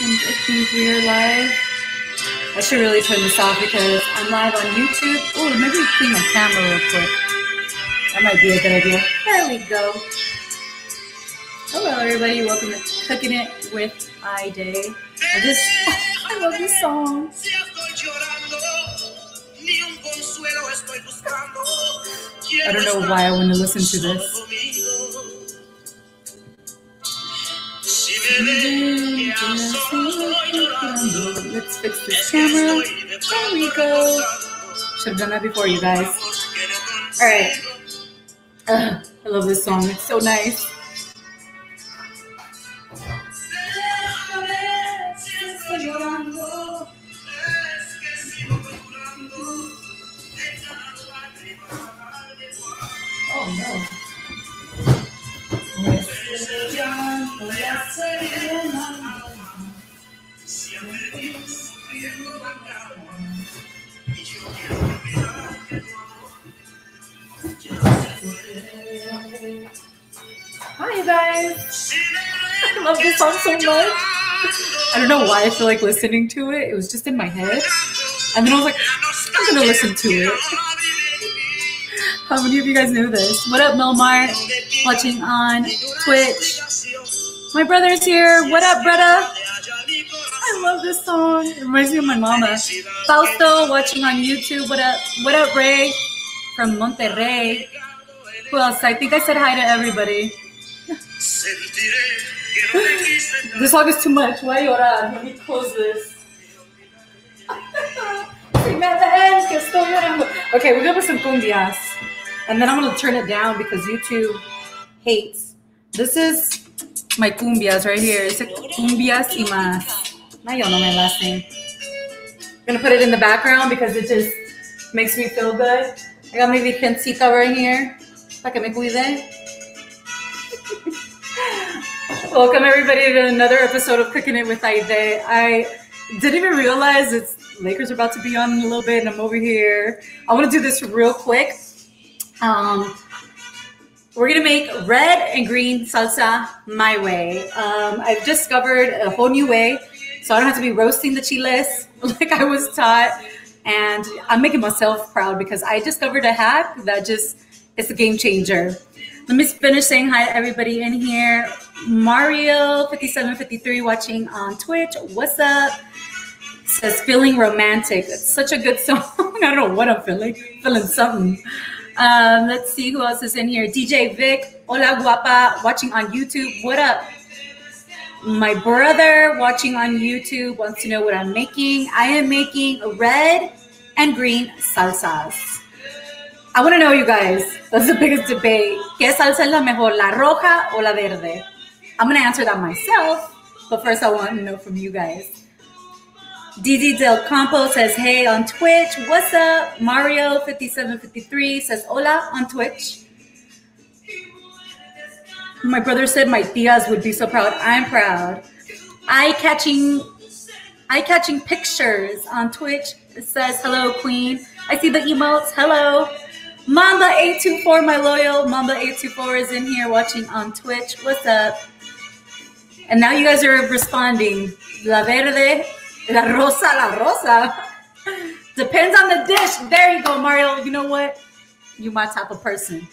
I we're live. I should really turn this off because I'm live on YouTube. Oh, maybe clean my camera real quick. That might be a good idea. There we go. Hello, everybody. Welcome to Cooking It with Ayydé. I just, I love this song. I don't know why I want to listen to this. Let's fix this camera. There we go. Should have done that before, you guys. All right. Ugh, I love this song. It's so nice. Hi, you guys. I love this song so much. I don't know why I feel like listening to it. It was just in my head. And then I was like, I'm going to listen to it. How many of you guys know this? What up, Melmar? Watching on Twitch. My brother's here. What up, Bretta? I love this song. It reminds me of my mama. Fausto watching on YouTube. What up? What up, Ray? From Monterrey. Who else? I think I said hi to everybody. This song is too much. Why llorar? Let me close this. okay, we're gonna put some cumbias. And then I'm gonna turn it down because YouTube hates. This is my cumbias right here. It's a cumbias y más. Now y'all know my last name. I'm gonna put it in the background because it just makes me feel good. I got my virgencita right here. Para que me cuide. Welcome everybody to another episode of Cooking It with Ayydé. I didn't even realize it's Lakers are about to be on in a little bit, and I'm over here. I want to do this real quick. Um, we're gonna make red and green salsa my way. Um, I've discovered a whole new way, so I don't have to be roasting the chiles like I was taught, and I'm making myself proud because I discovered a hack that just is a game changer. Let me finish saying hi to everybody in here. Mario 5753 watching on Twitch. What's up? Says feeling romantic. It's such a good song. I don't know what I'm feeling. Feeling something. Um, let's see who else is in here. DJ Vic, hola guapa, watching on YouTube. What up? My brother watching on YouTube wants to know what I'm making. I am making red and green salsas. I want to know, you guys. That's the biggest debate. ¿Qué salsa es la mejor, la roja o la verde? I'm going to answer that myself, but first I want to know from you guys. DD Del Campo says, hey on Twitch. What's up? Mario5753 says, hola on Twitch. My brother said my tias would be so proud. I'm proud. Eye catching, eye catching pictures on Twitch. It says, hello, queen. I see the emotes. Hello. Mamba824, my loyal Mamba824 is in here watching on Twitch. What's up? And now you guys are responding. La verde, la rosa, la rosa. Depends on the dish. There you go, Mario. You know what? You my type of person.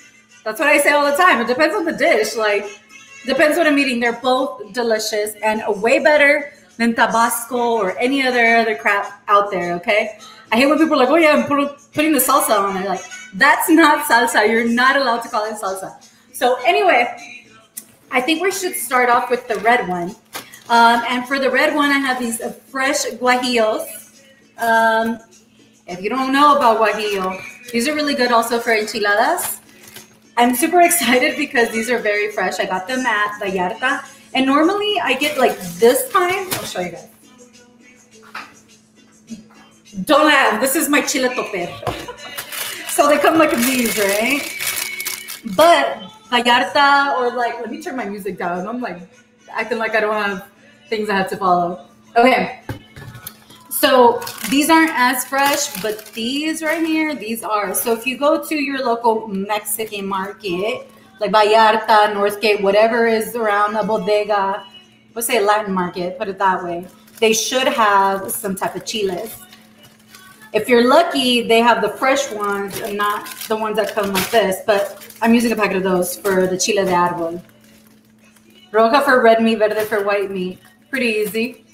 That's what I say all the time. It depends on the dish. Like, depends what I'm eating. They're both delicious and way better than Tabasco or any other other crap out there. Okay. I hate when people are like, "Oh yeah, I'm putting the salsa on it." Like, that's not salsa. You're not allowed to call it salsa. So anyway, I think we should start off with the red one. Um, and for the red one, I have these fresh guajillos. Um, if you don't know about guajillo, these are really good also for enchiladas. I'm super excited because these are very fresh. I got them at Vallarta. And normally I get like this time, I'll show you guys. Don't laugh, this is my chile toper. so they come like these, right? But Vallarta or like, let me turn my music down. I'm like acting like I don't have things I have to follow. Okay. So these aren't as fresh, but these right here, these are. So if you go to your local Mexican market, like Vallarta, Northgate, whatever is around the bodega, let's say Latin market, put it that way, they should have some type of chiles. If you're lucky, they have the fresh ones and not the ones that come like this. But I'm using a packet of those for the chile de árbol. Roja for red meat, verde for white meat. Pretty easy.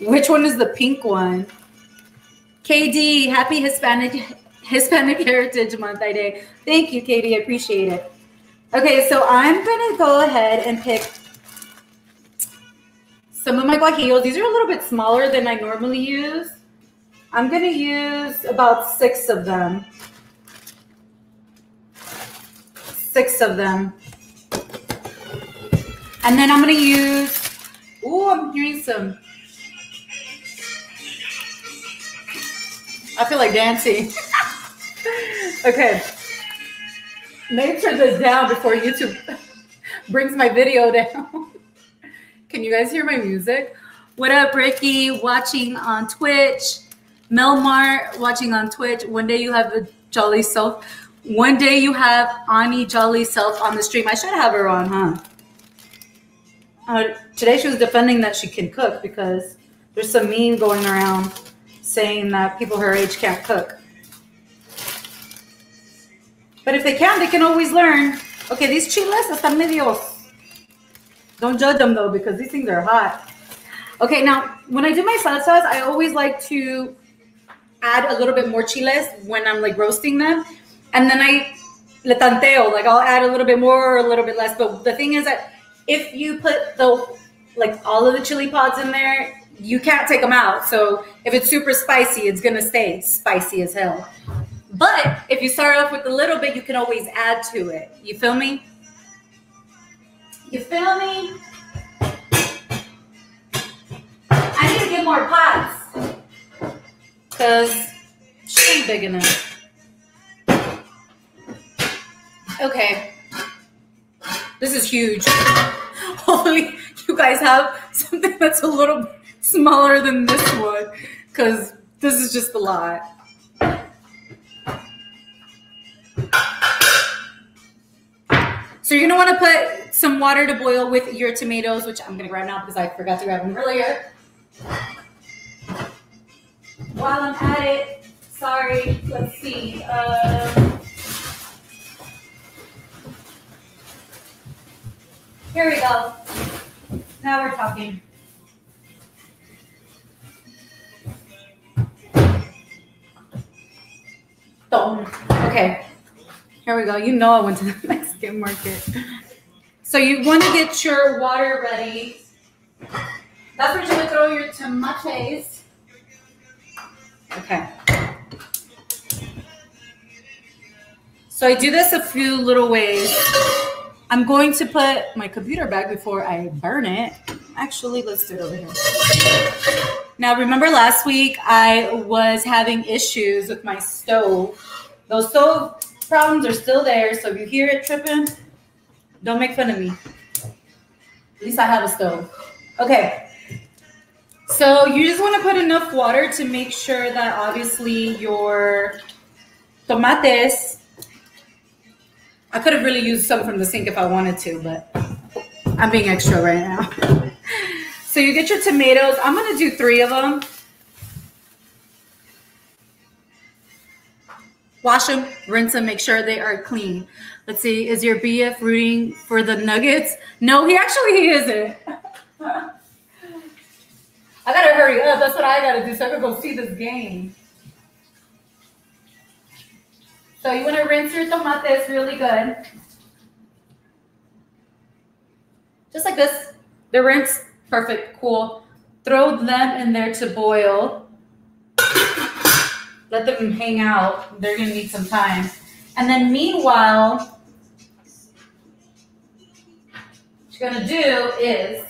Which one is the pink one? KD, happy Hispanic Hispanic Heritage Month, Ayydé. Thank you, Katie. I appreciate it. Okay, so I'm gonna go ahead and pick some of my guajillos. These are a little bit smaller than I normally use. I'm gonna use about six of them. Six of them. And then I'm gonna use, oh, I'm hearing some. I feel like dancing. okay. Let me turn this down before YouTube brings my video down. Can you guys hear my music? What up, Ricky? Watching on Twitch. Melmar watching on Twitch. One day you have a jolly self. One day you have Ani Jolly Self on the stream. I should have her on, huh? Uh, today she was defending that she can cook because there's some meme going around saying that people her age can't cook. But if they can, they can always learn. Okay, these chiles están medios. Don't judge them though because these things are hot. Okay, now when I do my salsas, I always like to add a little bit more chiles when I'm like roasting them. And then I le tanteo, like I'll add a little bit more or a little bit less. But the thing is that if you put the like all of the chili pods in there, you can't take them out. So if it's super spicy, it's gonna stay spicy as hell. But if you start off with a little bit, you can always add to it. You feel me? You feel me? I need to get more pots because she ain't big enough. Okay. This is huge. Hopefully, you guys have something that's a little smaller than this one because this is just a lot. So you're gonna want to put some water to boil with your tomatoes, which I'm gonna grab now because I forgot to grab them earlier. While I'm at it, sorry, let's see. Um, here we go. Now we're talking. Okay, here we go. You know I went to the Mexican market. So you want to get your water ready. That's where you're to throw your tomatoes. Okay. So I do this a few little ways. I'm going to put my computer back before I burn it. Actually, let's do it over here. Now, remember last week I was having issues with my stove. Those stove problems are still there, so if you hear it tripping, don't make fun of me. At least I have a stove. Okay. So you just want to put enough water to make sure that obviously your tomates. I could have really used some from the sink if I wanted to, but I'm being extra right now. so you get your tomatoes. I'm going to do three of them. Wash them, rinse them, make sure they are clean. Let's see, is your BF rooting for the Nuggets? No, he actually he isn't. I gotta hurry up. That's what I gotta do so I can go see this game. So you wanna rinse your tomates really good. Just like this. They're rinsed. Perfect. Cool. Throw them in there to boil. Let them hang out. They're gonna need some time. And then meanwhile, what you're gonna do is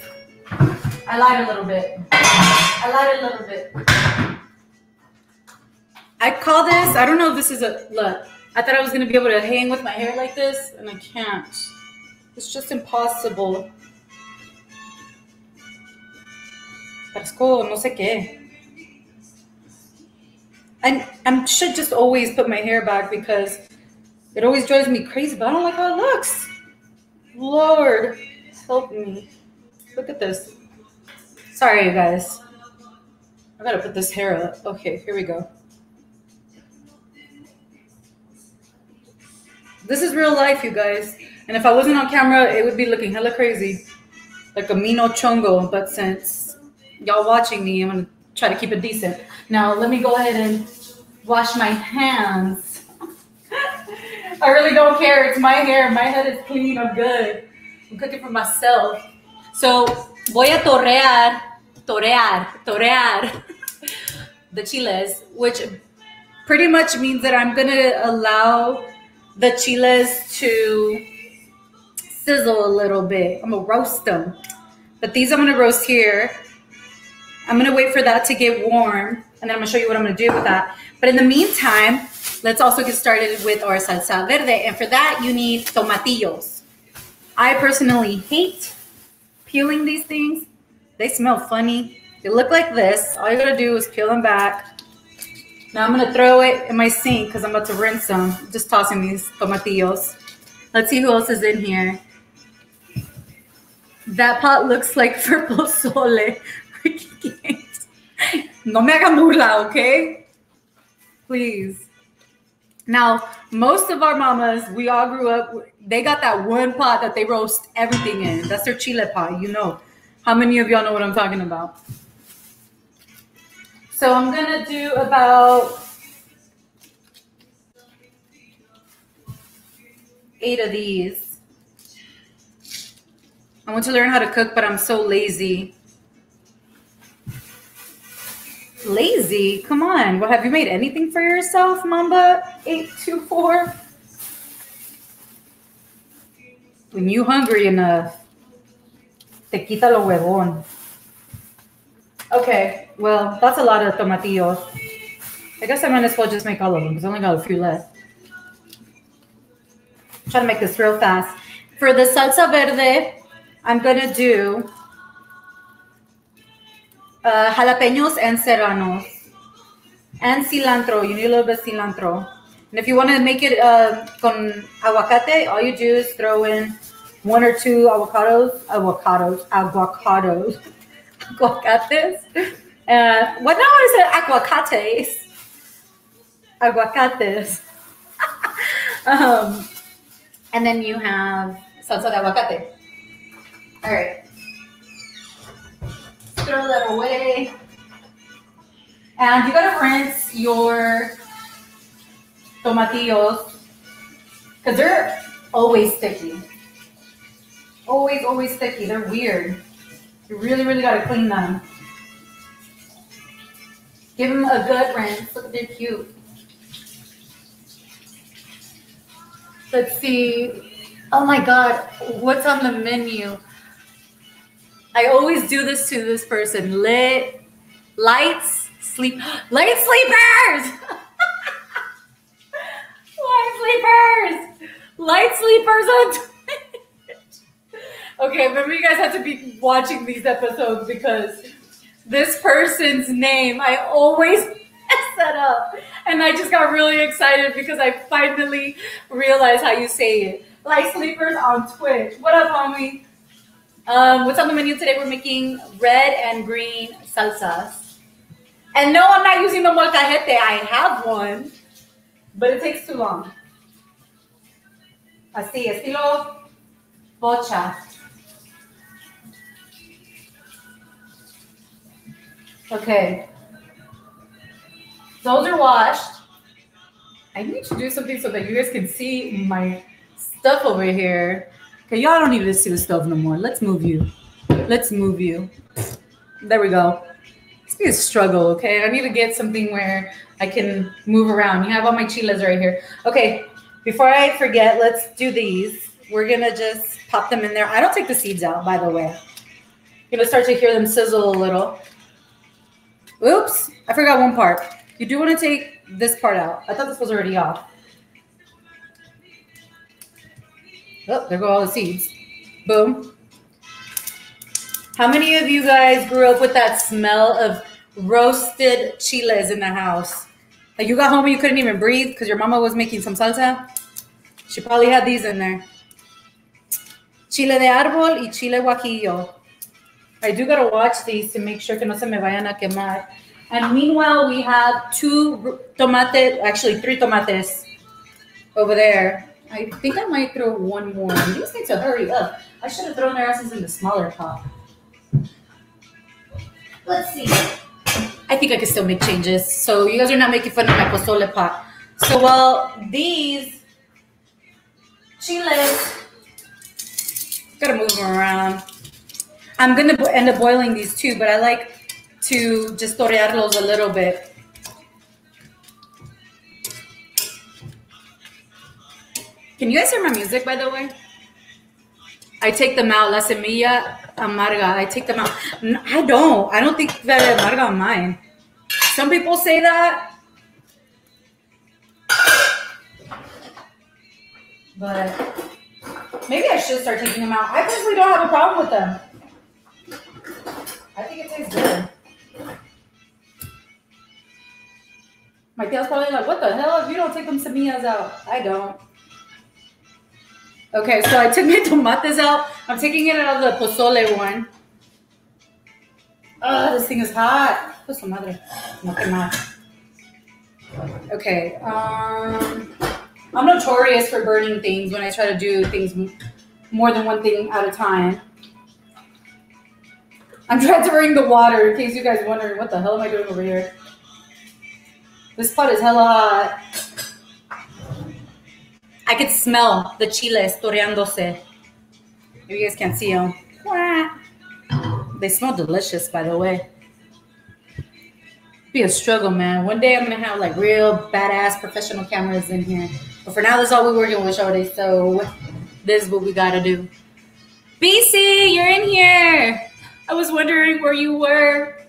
I lied a little bit. I lied a little bit. I call this, I don't know if this is a, look, I thought I was going to be able to hang with my hair like this, and I can't. It's just impossible. Parezco no sé qué. I, I should just always put my hair back because it always drives me crazy, but I don't like how it looks. Lord, help me. Look at this. Sorry, you guys. I gotta put this hair up. Okay, here we go. This is real life, you guys. And if I wasn't on camera, it would be looking hella crazy. Like a Mino Chongo. But since y'all watching me, I'm gonna try to keep it decent. Now, let me go ahead and wash my hands. I really don't care. It's my hair. My head is clean. I'm good. I'm cooking for myself. So, voy a torrear, torear, torear the chiles, which pretty much means that I'm gonna allow the chiles to sizzle a little bit. I'm gonna roast them. But these I'm gonna roast here. I'm gonna wait for that to get warm and then I'm gonna show you what I'm gonna do with that. But in the meantime, let's also get started with our salsa verde. And for that, you need tomatillos. I personally hate peeling these things. They smell funny. They look like this. All you gotta do is peel them back. Now I'm gonna throw it in my sink because I'm about to rinse them. Just tossing these tomatillos. Let's see who else is in here. That pot looks like for pozole. no me haga mula, okay? Please. Now, most of our mamas, we all grew up, they got that one pot that they roast everything in. That's their chile pot, you know. How many of y'all know what I'm talking about? So I'm gonna do about eight of these. I want to learn how to cook, but I'm so lazy. Lazy? Come on. Well, have you made anything for yourself, Mamba824? When you hungry enough, te quita lo huevón. Okay, well, that's a lot of tomatillos. I guess I might as well just make all of them because I only got a few left. Try to make this real fast. For the salsa verde, I'm gonna do uh, jalapenos and serranos and cilantro. You need a little bit of cilantro. And if you want to make it uh, con aguacate, all you do is throw in one or two avocados, avocados, avocados, aguacates. Uh, what now is it? Aguacates. Aguacates. um, and then you have salsa de aguacate. All right. Throw that away. And you gotta rinse your tomatillos because they're always sticky. Always, always sticky. They're weird. You really, really gotta clean them. Give them a good rinse. Look, they're cute. Let's see. Oh my God, what's on the menu? I always do this to this person. Lit, lights, sleep, light sleepers. light sleepers. Light sleepers on. Okay, remember you guys have to be watching these episodes because this person's name I always that up. And I just got really excited because I finally realized how you say it. Light sleepers on Twitch. What up, homie? Um, what's on the menu today? We're making red and green salsas. And no, I'm not using the molcajete. I have one, but it takes too long. Así, estilo pocha. Okay. Those are washed. I need to do something so that you guys can see my stuff over here. Okay, y'all don't need to see the stove no more. Let's move you. Let's move you. There we go. It's be a struggle, okay? I need to get something where I can move around. You have all my chiles right here. Okay, before I forget, let's do these. We're gonna just pop them in there. I don't take the seeds out, by the way. You're gonna start to hear them sizzle a little. Oops, I forgot one part. You do want to take this part out. I thought this was already off. Oh, there go all the seeds. Boom. How many of you guys grew up with that smell of roasted chiles in the house? Like you got home and you couldn't even breathe because your mama was making some salsa? She probably had these in there. Chile de árbol y chile guajillo. I do gotta watch these to make sure que no se me vayan a quemar. And meanwhile, we have two tomates, actually three tomates over there. I think I might throw one more. These need to hurry up. I should have thrown their asses in the smaller pot. Let's see. I think I can still make changes. So you guys are not making fun of my pozole pot. So while these chiles, gotta move them around. I'm gonna end up boiling these too, but I like to just torearlos a little bit. Can you guys hear my music, by the way? I take them out. La semilla amarga. I take them out. I don't. I don't think that amarga on mine. Some people say that. But maybe I should start taking them out. I personally don't have a problem with them. My tail's probably like, what the hell? If you don't take them semillas out, I don't. Okay, so I took my tomates out. I'm taking it out of the pozole one. Oh, this thing is hot. Pues madre. No Okay. Um, I'm notorious for burning things when I try to do things more than one thing at a time. I'm transferring the water in case you guys wondering what the hell am I doing over here. This pot is hella hot. I could smell the chiles toreándose. You guys can't see them. They smell delicious, by the way. Be a struggle, man. One day I'm gonna have like real badass professional cameras in here. But for now, that's all we're working with, Shorty. So this is what we gotta do. BC, you're in here. I was wondering where you were.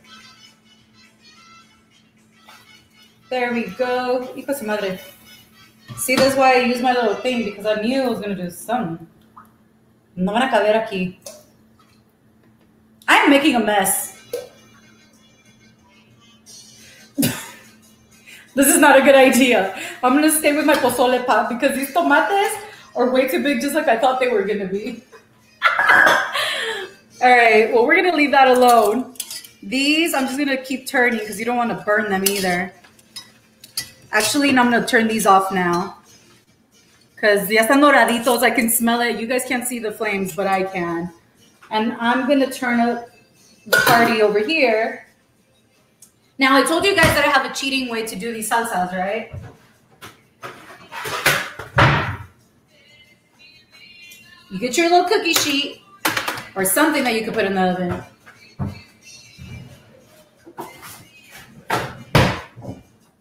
There we go. Hijo madre. See, that's why I use my little thing because I knew I was gonna do something. No van a caber aquí. I'm making a mess. this is not a good idea. I'm gonna stay with my pozole pot because these tomates are way too big, just like I thought they were gonna be. All right, well, we're gonna leave that alone. These, I'm just gonna keep turning because you don't wanna burn them either. Actually, I'm gonna turn these off now. Because ya están doraditos, I can smell it. You guys can't see the flames, but I can. And I'm gonna turn up the party over here. Now, I told you guys that I have a cheating way to do these salsas, right? You get your little cookie sheet or something that you could put in the oven.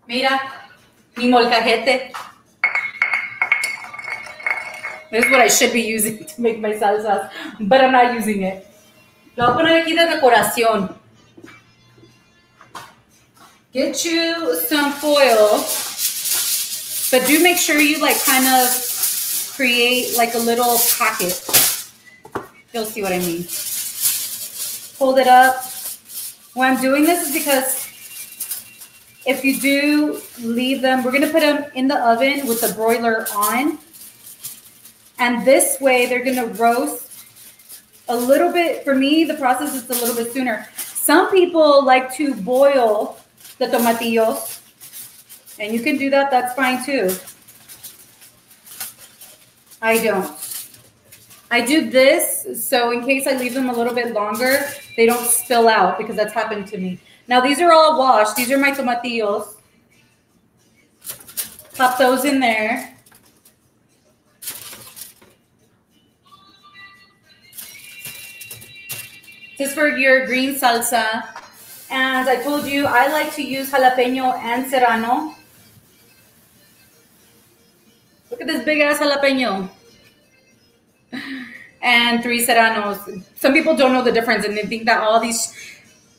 Mira, Mi molcajete. This is what I should be using to make my salsas, but I'm not using it. Lo voy a poner aquí de decoración. Get you some foil, but do make sure you like kind of create like a little pocket. You'll see what I mean. Hold it up. Why I'm doing this is because if you do leave them, we're going to put them in the oven with the broiler on. And this way they're going to roast a little bit. For me, the process is a little bit sooner. Some people like to boil the tomatillos. And you can do that. That's fine too. I don't. I do this so in case I leave them a little bit longer, they don't spill out because that's happened to me. Now these are all washed. These are my tomatillos. Pop those in there. This is for your green salsa. And I told you I like to use jalapeno and serrano. Look at this big ass jalapeno. And three serranos. Some people don't know the difference and they think that all these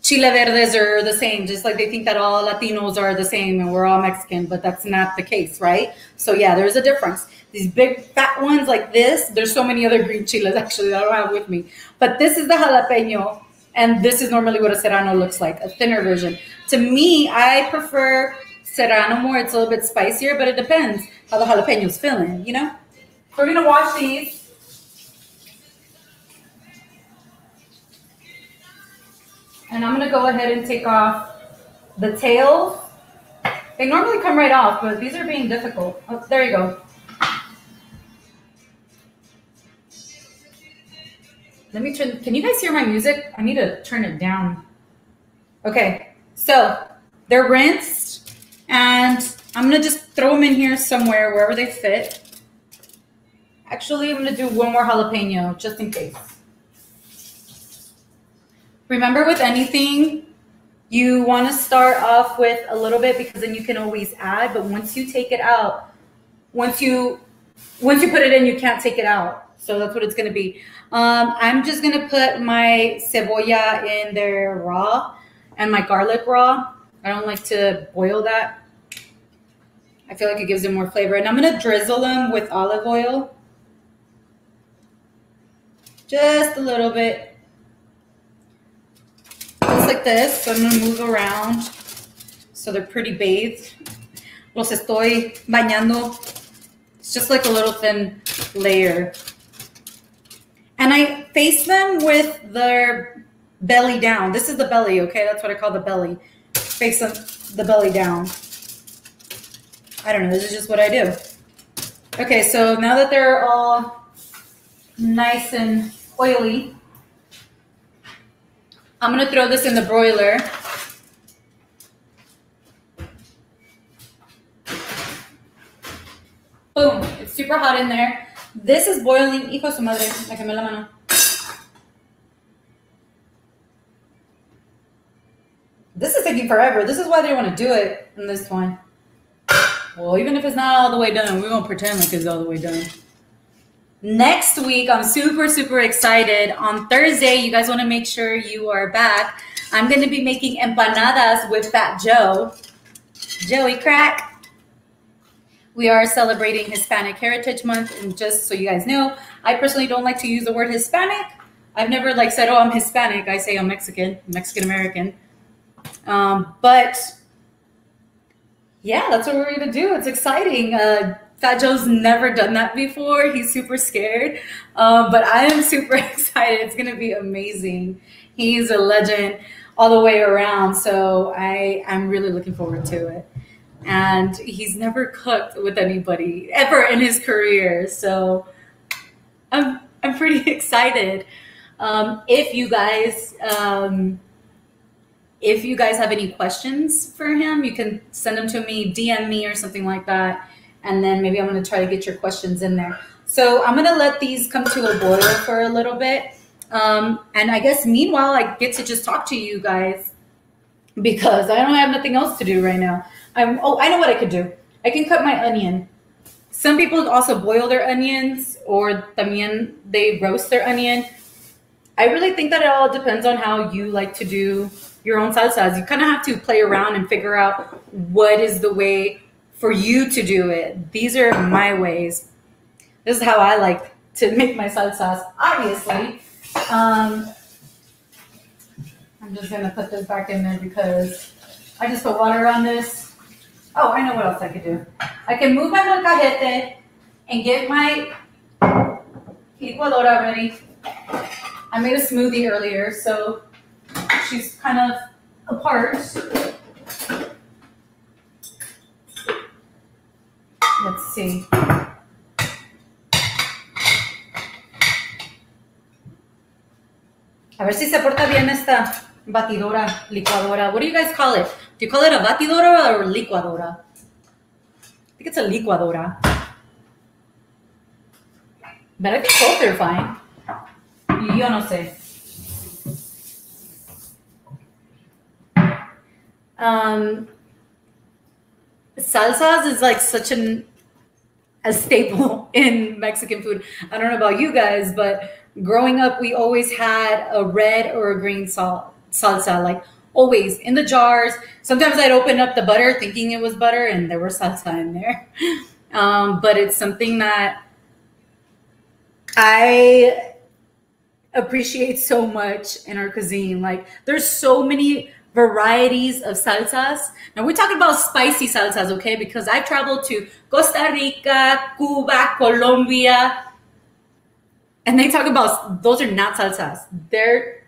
chile verdes are the same, just like they think that all Latinos are the same and we're all Mexican, but that's not the case, right? So yeah, there's a difference. These big fat ones like this, there's so many other green chiles actually that I don't have with me. But this is the jalapeno, and this is normally what a serrano looks like, a thinner version. To me, I prefer serrano more. It's a little bit spicier, but it depends how the jalapenos feeling, you know? We're gonna wash these. And I'm gonna go ahead and take off the tails. They normally come right off, but these are being difficult. Oh, there you go. Let me turn, can you guys hear my music? I need to turn it down. Okay, so they're rinsed and I'm gonna just throw them in here somewhere, wherever they fit. Actually, I'm gonna do one more jalapeno just in case. Remember with anything, you want to start off with a little bit because then you can always add. But once you take it out, once you once you put it in, you can't take it out. So that's what it's going to be. Um, I'm just going to put my cebolla in there raw and my garlic raw. I don't like to boil that. I feel like it gives it more flavor. And I'm going to drizzle them with olive oil. Just a little bit this. So I'm gonna move around so they're pretty bathed. Los estoy bañando. It's just like a little thin layer. And I face them with their belly down. This is the belly, okay? That's what I call the belly. Face them, the belly down. I don't know, this is just what I do. Okay, so now that they're all nice and oily, I'm gonna throw this in the broiler. Boom, it's super hot in there. This is boiling, hijo su madre, la mano. This is taking forever. This is why they want to do it in this one. Well, even if it's not all the way done, we won't pretend like it's all the way done next week i'm super super excited. On thursday you guys want to make sure you are back. I'm going to be making empanadas with fat joe. Joey crack. We are celebrating hispanic heritage month and just so you guys know i personally don't like to use the word hispanic. I've never like said oh i'm hispanic. I say i'm mexican mexican american. Um, but yeah that's what we're going to do. It's exciting. Uh, Fat Joe's never done that before. He's super scared, um, but I am super excited. It's gonna be amazing. He's a legend all the way around, so I I'm really looking forward to it. And he's never cooked with anybody ever in his career, so I'm I'm pretty excited. Um, if you guys um, if you guys have any questions for him, you can send them to me, DM me, or something like that and then maybe I'm going to try to get your questions in there. So I'm going to let these come to a boil for a little bit. Um, and I guess meanwhile, I get to just talk to you guys because I don't have nothing else to do right now. I'm, oh, I know what I could do. I can cut my onion. Some people also boil their onions or también they roast their onion. I really think that it all depends on how you like to do your own salsas. You kind of have to play around and figure out what is the way for you to do it. These are my ways. This is how I like to make my salsas. Obviously, um, I'm just gonna put this back in there because I just put water on this. Oh, I know what else I could do. I can move my molcajete and get my licuadora ready. I made a smoothie earlier, so she's kind of apart. See. A ver si se porta bien esta batidora, licuadora. What do you guys call it? Do you call it a batidora or licuadora? I think it's a licuadora. But I think both are fine. Yo no sé. Um, salsas is like such an a staple in Mexican food. I don't know about you guys, but growing up, we always had a red or a green salt salsa, like always in the jars. Sometimes I'd open up the butter thinking it was butter, and there was salsa in there. Um, but it's something that I appreciate so much in our cuisine. Like, there's so many varieties of salsas. Now we're talking about spicy salsas, okay? Because I've traveled to Costa Rica, Cuba, Colombia, and they talk about those are not salsas. They're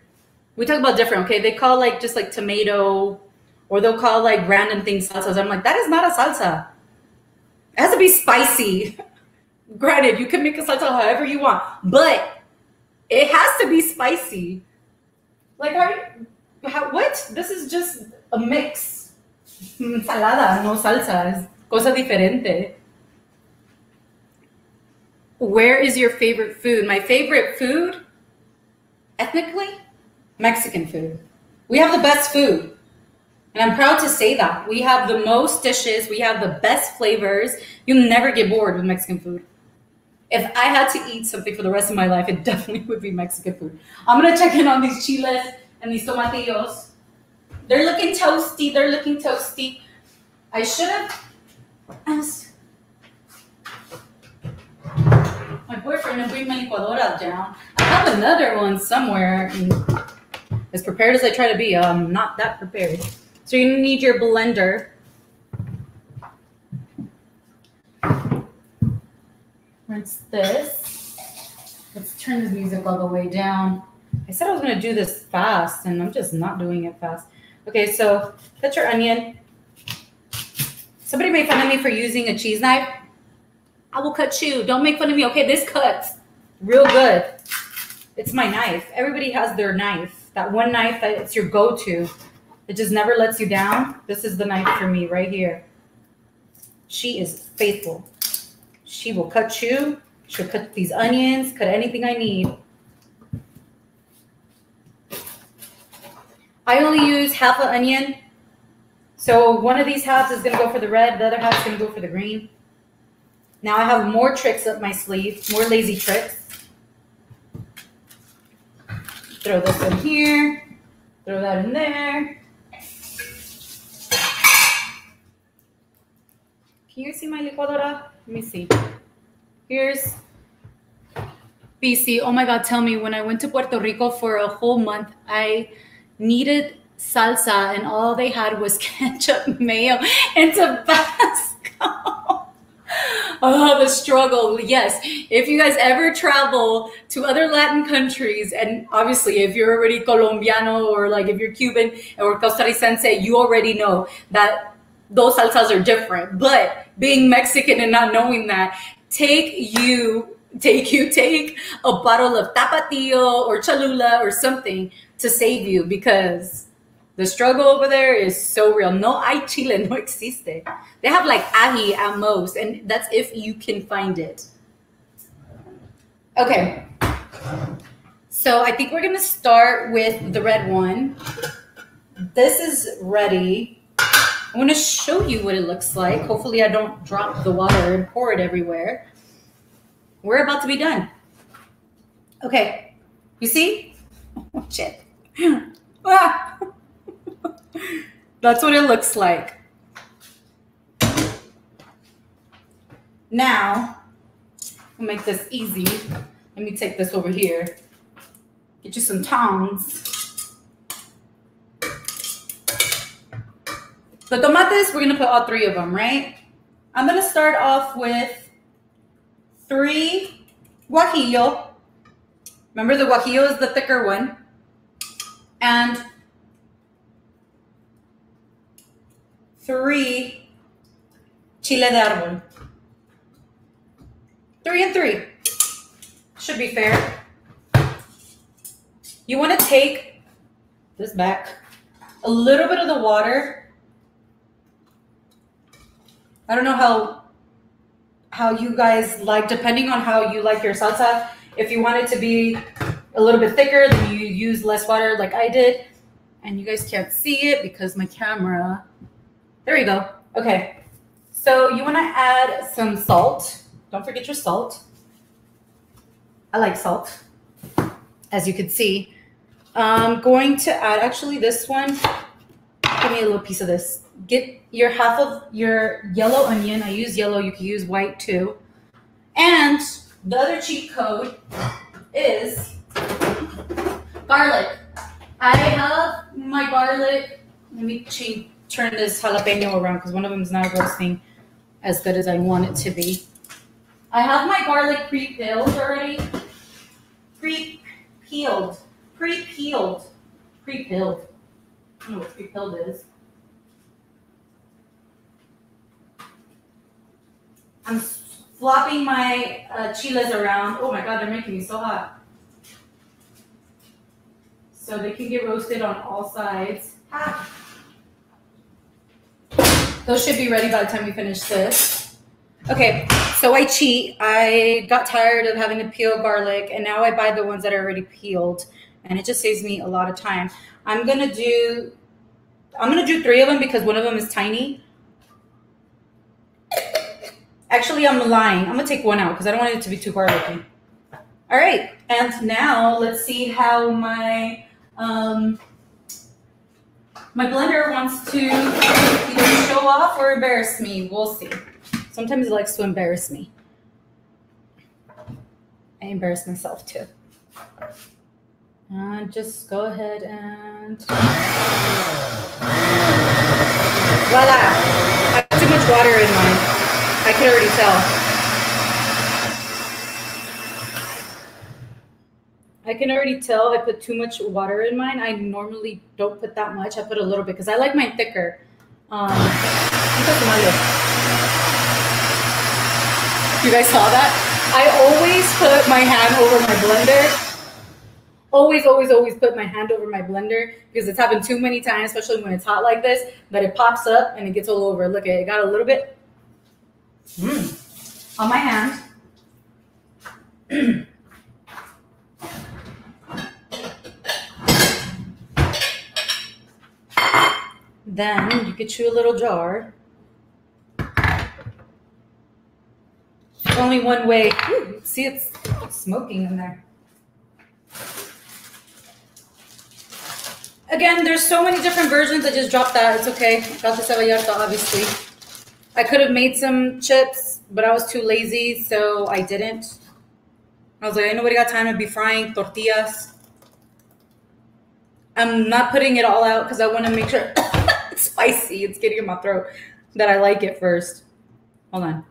we talk about different. Okay, they call like just like tomato, or they'll call like random things salsas. I'm like, that is not a salsa. It has to be spicy. Granted, you can make a salsa however you want, but it has to be spicy. Like, are how, what? This is just a mix. Mm, salada, no salsa. Es cosa diferente. Where is your favorite food? My favorite food, ethnically, Mexican food. We have the best food. And I'm proud to say that. We have the most dishes, we have the best flavors. You'll never get bored with Mexican food. If I had to eat something for the rest of my life, it definitely would be Mexican food. I'm gonna check in on these chiles and these tomatillos. They're looking toasty, they're looking toasty. I should have my boyfriend to bring my licuadora down. I have another one somewhere. As prepared as I try to be, I'm not that prepared. So you need your blender. Rinse this. Let's turn the music all the way down. I said I was gonna do this fast and I'm just not doing it fast. Okay, so cut your onion. Somebody made fun of me for using a cheese knife. I will cut you. Don't make fun of me. Okay, this cuts real good. It's my knife. Everybody has their knife. That one knife that it's your go-to. It just never lets you down. This is the knife for me right here. She is faithful. She will cut you. She'll cut these onions, cut anything I need. I only use half an onion. So one of these halves is going to go for the red. The other half is to go for the green. Now I have more tricks up my sleeve, more lazy tricks. Throw this in here. Throw that in there. Can you see my licuadora? Let me see. Here's BC. Oh my God, tell me, when I went to Puerto Rico for a whole month, I needed salsa and all they had was ketchup, mayo, and Tabasco. oh, the struggle. Yes. If you guys ever travel to other Latin countries, and obviously if you're already Colombiano or like if you're Cuban or Costarricense, you already know that those salsas are different. But being Mexican and not knowing that, take you take you take a bottle of tapatio or cholula or something to save you because the struggle over there is so real. No hay chile, no existe. They have like ají at most, and that's if you can find it. Okay. So I think we're gonna start with the red one. This is ready. I'm gonna show you what it looks like. Hopefully I don't drop the water and pour it everywhere. We're about to be done. Okay, you see? Oh, shit. That's what it looks like. Now, we'll make this easy. Let me take this over here. Get you some tongs. The tomates, we're gonna put all three of them, right? I'm gonna start off with three guajillo. Remember the guajillo is the thicker one. And three chile de árbol. Three and three. Should be fair. You want to take this back, a little bit of the water. I don't know how how you guys like, depending on how you like your salsa. If you want it to be a little bit thicker, then you use less water like I did. And you guys can't see it because my camera there you go. Okay. So you want to add some salt. Don't forget your salt. I like salt, as you can see. I'm going to add, actually this one, give me a little piece of this. Get your half of your yellow onion. I use yellow, you can use white too. And the other cheat code is garlic. I have my garlic, let me change, turn this jalapeno around because one of them is not roasting as good as I want it to be. I have my garlic pre-peeled already. Pre-peeled. Pre-peeled. Pre-peeled. I don't know what pre-peeled is. I'm flopping my uh, chiles around. Oh my god, they're making me so hot. So they can get roasted on all sides. Ah. Those should be ready by the time we finish this. Okay, so I cheat. I got tired of having to peel garlic, and now I buy the ones that are already peeled, and it just saves me a lot of time. I'm gonna do, I'm gonna do three of them because one of them is tiny. Actually, I'm lying. I'm gonna take one out because I don't want it to be too garlicky. All right, and now let's see how my um, my blender wants to either show off or embarrass me. We'll see. Sometimes it likes to embarrass me. I embarrass myself too. And just go ahead and voila! I have too much water in mine. I can already tell. I can already tell I put too much water in mine. I normally don't put that much. I put a little bit because I like mine thicker. Um, you guys saw that? I always put my hand over my blender. Always, always, always put my hand over my blender because it's happened too many times, especially when it's hot like this, that it pops up and it gets all over. Look, at it got a little bit Mm. On my hand. then you get you a little jar. Only one way. Ooh, see, it's smoking in there. Again, there's so many different versions. I just dropped that. It's okay. Galta Vallarta, obviously. I could have made some chips, but I was too lazy, so I didn't. I was like, nobody got time to be frying tortillas. I'm not putting it all out because I want to make sure spicy. It's getting in my throat. That I like it first. Hold on.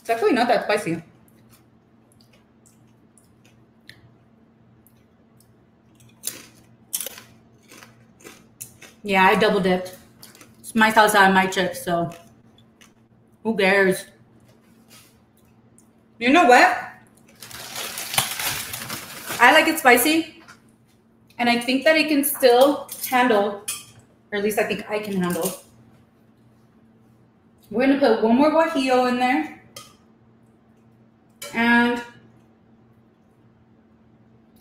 It's actually not that spicy. Yeah, I double dipped. It's my salsa and my chips, so who cares? You know what? I like it spicy, and I think that it can still handle, or at least I think I can handle. We're gonna put one more guajillo in there, and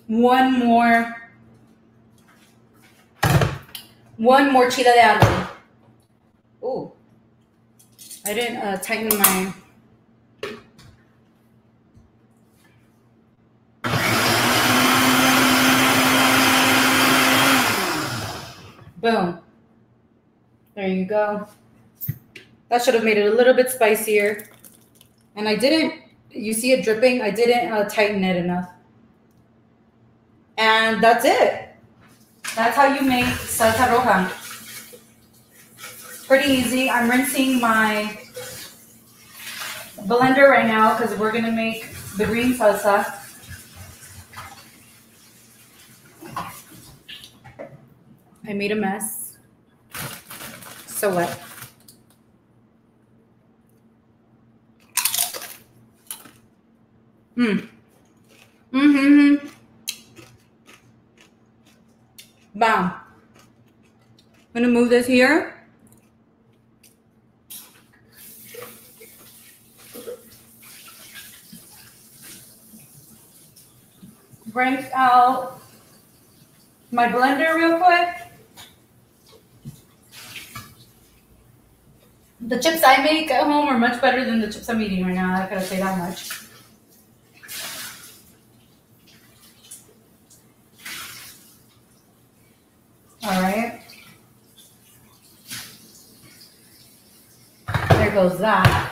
one more one more chile de árbol. Oh, I didn't uh, tighten my. Boom. There you go. That should have made it a little bit spicier. And I didn't, you see it dripping? I didn't uh, tighten it enough. And that's it. That's how you make salsa roja. Pretty easy. I'm rinsing my blender right now because we're gonna make the green salsa. I made a mess. So what? Hmm. Mm-hmm. Bam. I'm gonna move this here. Bring out my blender real quick. The chips I make at home are much better than the chips I'm eating right now. I gotta say that much. All right. There goes that.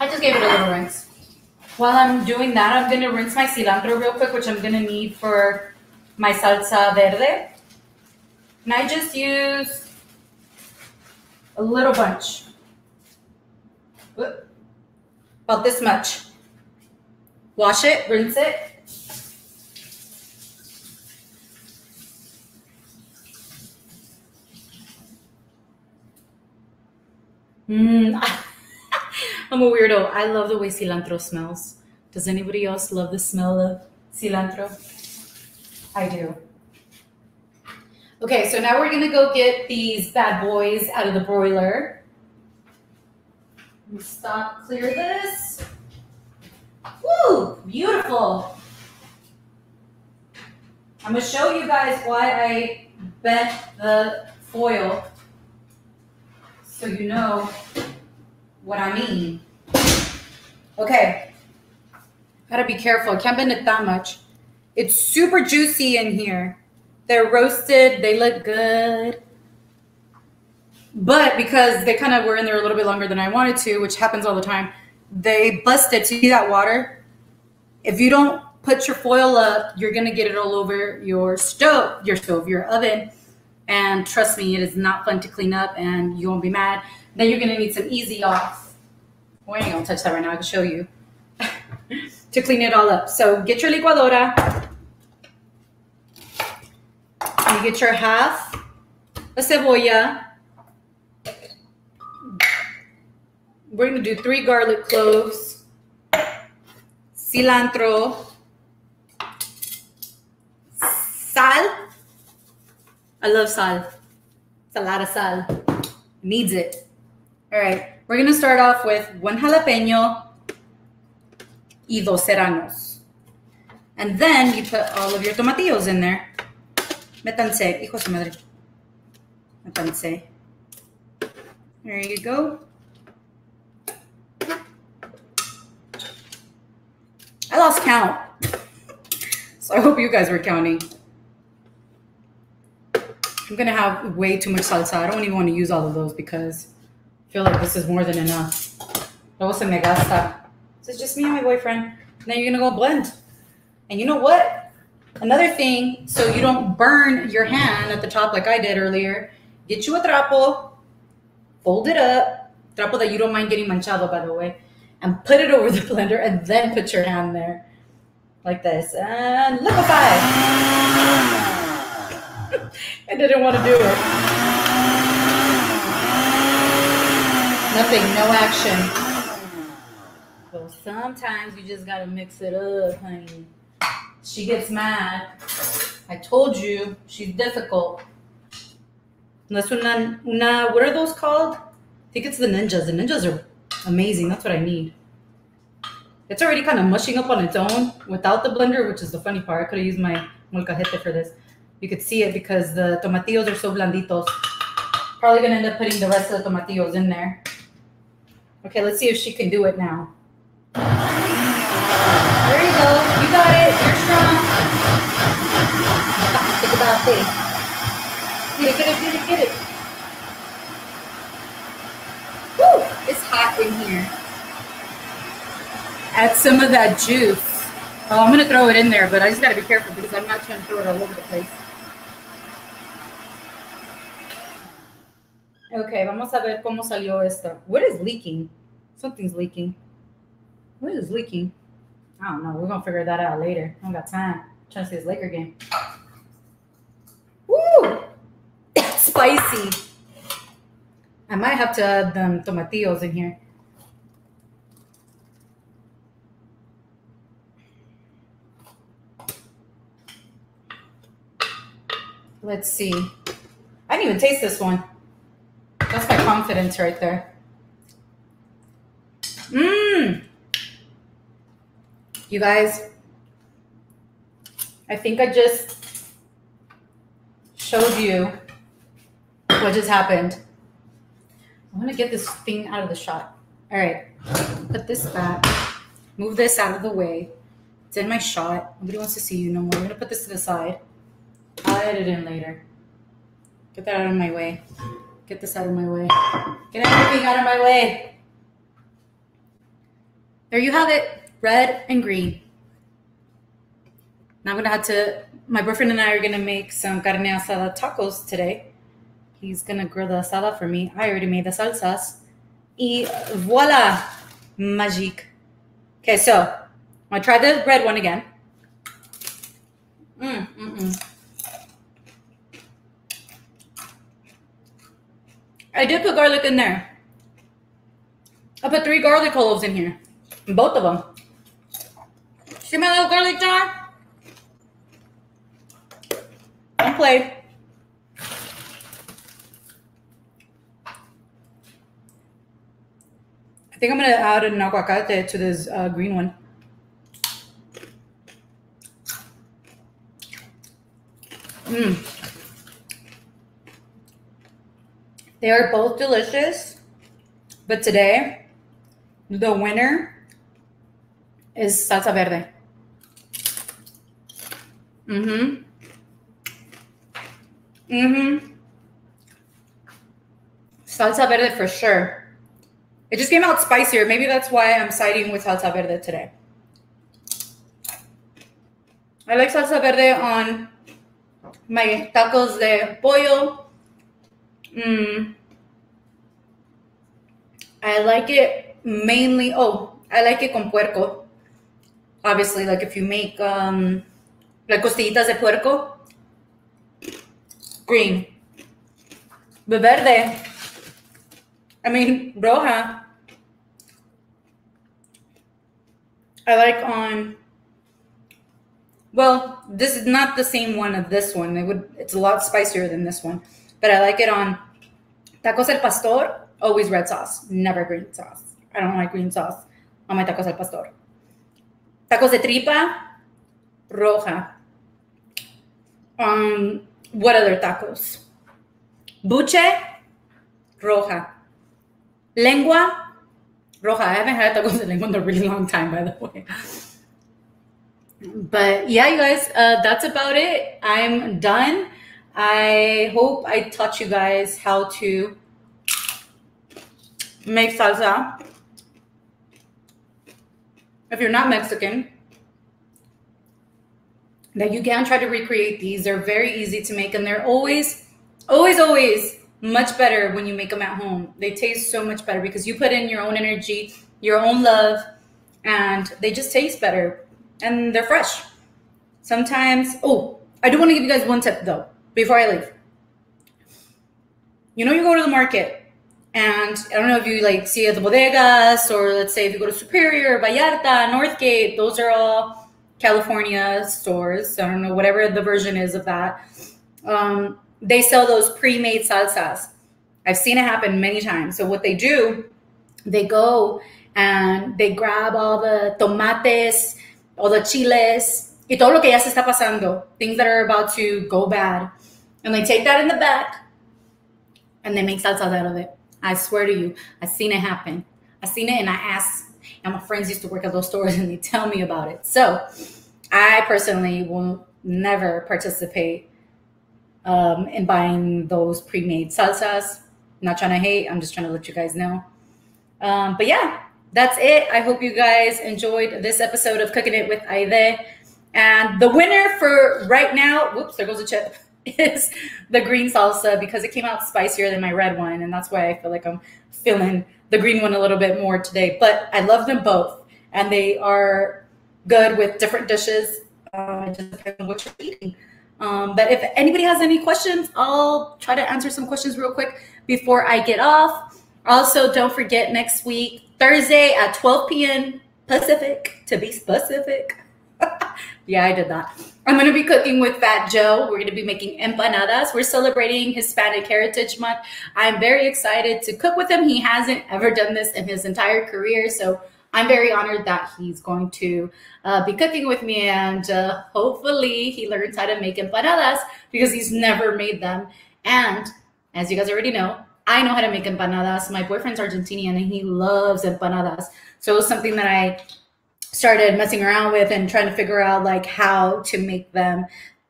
I just gave it a little rinse. While I'm doing that, I'm going to rinse my cilantro real quick, which I'm going to need for my salsa verde. And I just use a little bunch. about this much. Wash it, rinse it. Mm, I'm a weirdo. I love the way cilantro smells. Does anybody else love the smell of cilantro? I do. Okay, so now we're gonna go get these bad boys out of the broiler. Stop, clear this. Woo, beautiful. I'm gonna show you guys why I bent the foil so you know what I mean. Okay, gotta be careful. I can't bend it that much. It's super juicy in here. They're roasted, they look good. But because they kind of were in there a little bit longer than I wanted to, which happens all the time, they busted. See that water? If you don't put your foil up, you're gonna get it all over your stove, your stove, your oven. And trust me, it is not fun to clean up and you won't be mad. Then you're gonna need some easy off. I ain't gonna touch that right now, I can show you. to clean it all up. So get your licuadora. You get your half a cebolla. We're gonna do three garlic cloves, cilantro, sal. I love sal. It's a lot of sal. Needs it. All right, we're gonna start off with one jalapeno y dos serranos. And then you put all of your tomatillos in there. Hijo de madre. There you go. I lost count. So I hope you guys were counting. I'm gonna have way too much salsa. I don't even want to use all of those because I feel like this is more than enough. Luego se me gasta. So it's just me and my boyfriend. Now you're gonna go blend. And you know what? Another thing, so you don't burn your hand at the top like I did earlier, get you a trapo, fold it up, trapo that you don't mind getting manchado, by the way, and put it over the blender and then put your hand there like this and liquefy. I didn't want to do it. Nothing, no action. So sometimes you just gotta mix it up, honey. She gets mad. I told you she's difficult. That's una, una, what are those called? I think it's the ninjas. The ninjas are amazing. That's what I need. It's already kind of mushing up on its own without the blender, which is the funny part. I could have used my molcajete for this. You could see it because the tomatillos are so blanditos. Probably gonna end up putting the rest of the tomatillos in there. Okay, let's see if she can do it now. You. Got it. You're strong. Think about this. Get it, get it, get it, get it. Woo! It's hot in here. Add some of that juice. Oh, I'm gonna throw it in there, but I just gotta be careful because I'm not trying to throw it all over the place. Okay, vamos a ver cómo salió esto. What is leaking? Something's leaking. What is leaking? I don't know. We're gonna figure that out later. I don't got time. I'm trying to see this Laker game. Woo! Spicy. I might have to add them tomatillos in here. Let's see. I didn't even taste this one. That's my confidence right there. Mmm. You guys, I think I just showed you what just happened. I'm gonna get this thing out of the shot. All right, put this back. Move this out of the way. It's in my shot. Nobody wants to see you no more. I'm gonna put this to the side. I'll edit in later. Get that out of my way. Get this out of my way. Get everything out of my way. There you have it. Red and green. Now I'm gonna have to, my boyfriend and I are gonna make some carne asada tacos today. He's gonna grill the asada for me. I already made the salsas. Y voila, magique. Okay, so I'm gonna try the red one again. Mm, mm, mm. I did put garlic in there. I put three garlic cloves in here. Both of them. See my little garlic jar? Don't play. I think I'm gonna add an aguacate to this uh, green one. Mmm. They are both delicious, but today the winner is salsa verde. Mm-hmm. Mm-hmm. Salsa verde for sure. It just came out spicier. Maybe that's why I'm siding with salsa verde today. I like salsa verde on my tacos de pollo. Mm. I like it mainly. Oh, I like it con puerco. Obviously, like if you make um, like costillitas de puerco, green. Verde I mean, Roja. I like on. Well, this is not the same one of this one. It would. It's a lot spicier than this one, but I like it on tacos al pastor. Always red sauce, never green sauce. I don't like green sauce on my tacos al pastor. Tacos de tripa, roja. Um, what other tacos? Buche, roja. Lengua roja. I haven't had tacos de lengua in a really long time, by the way. But yeah, you guys, uh, that's about it. I'm done. I hope I taught you guys how to make salsa. If you're not Mexican, that you can try to recreate these. They're very easy to make and they're always, always, always much better when you make them at home. They taste so much better because you put in your own energy, your own love, and they just taste better and they're fresh. Sometimes, oh, I do want to give you guys one tip though before I leave. You know, you go to the market and I don't know if you like see at the bodegas or let's say if you go to Superior, Vallarta, Northgate, those are all California stores. I don't know, whatever the version is of that. Um, they sell those pre-made salsas. I've seen it happen many times. So what they do, they go and they grab all the tomates, all the chiles, y todo lo que ya se está pasando, things that are about to go bad. And they take that in the back and they make salsa out of it. I swear to you, I've seen it happen. I've seen it and I ask, and my friends used to work at those stores and they tell me about it. So I personally will never participate um, and buying those pre-made salsas. not trying to hate. I'm just trying to let you guys know. Um, but yeah, that's it. I hope you guys enjoyed this episode of Cooking It with Ayydé. And the winner for right now, whoops, there goes a chip, is the green salsa because it came out spicier than my red one. And that's why I feel like I'm feeling the green one a little bit more today. But I love them both. And they are good with different dishes. Uh, just on what you're eating. Um, but if anybody has any questions, I'll try to answer some questions real quick before I get off. Also, don't forget next week, Thursday at 12 p.m. Pacific, to be specific. yeah, I did that. I'm going to be cooking with Fat Joe. We're going to be making empanadas. We're celebrating Hispanic Heritage Month. I'm very excited to cook with him. He hasn't ever done this in his entire career. So I'm very honored that he's going to uh, be cooking with me and uh, hopefully he learns how to make empanadas because he's never made them. And as you guys already know, I know how to make empanadas. My boyfriend's Argentinian and he loves empanadas. So it was something that I started messing around with and trying to figure out like how to make them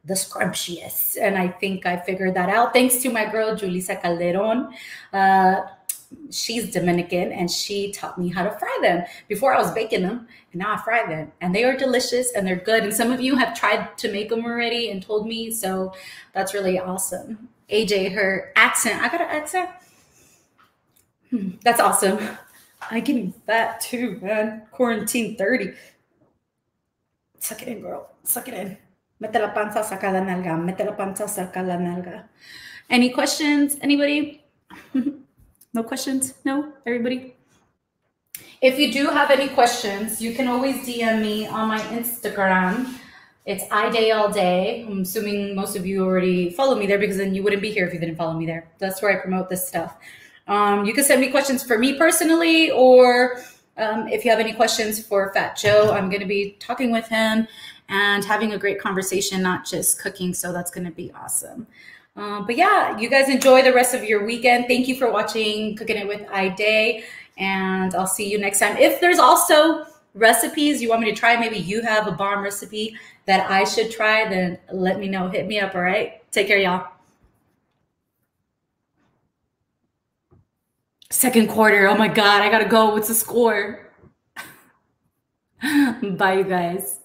the scrumptious. And I think I figured that out thanks to my girl, Julissa Calderon. Uh, she's Dominican and she taught me how to fry them. Before I was baking them, and now I fry them. And they are delicious and they're good. And some of you have tried to make them already and told me. So that's really awesome. AJ, her accent, I got an accent. That's awesome. I getting fat too, man. Quarantine 30. Suck it in, girl. Suck it in. Mete la panza, saca la nalga. Mete la panza, saca la nalga. Any questions? Anybody? no questions? No? Everybody? If you do have any questions, you can always DM me on my Instagram. It's I Day All Day. I'm assuming most of you already follow me there because then you wouldn't be here if you didn't follow me there. That's where I promote this stuff. Um, you can send me questions for me personally, or um, if you have any questions for Fat Joe, I'm going to be talking with him and having a great conversation, not just cooking. So that's going to be awesome. Um, but yeah, you guys enjoy the rest of your weekend. Thank you for watching Cooking It with Ayydé, and I'll see you next time. If there's also recipes you want me to try, maybe you have a bomb recipe that I should try, then let me know. Hit me up, all right? Take care, y'all. Second quarter. Oh my God, I gotta go. What's the score? Bye, you guys.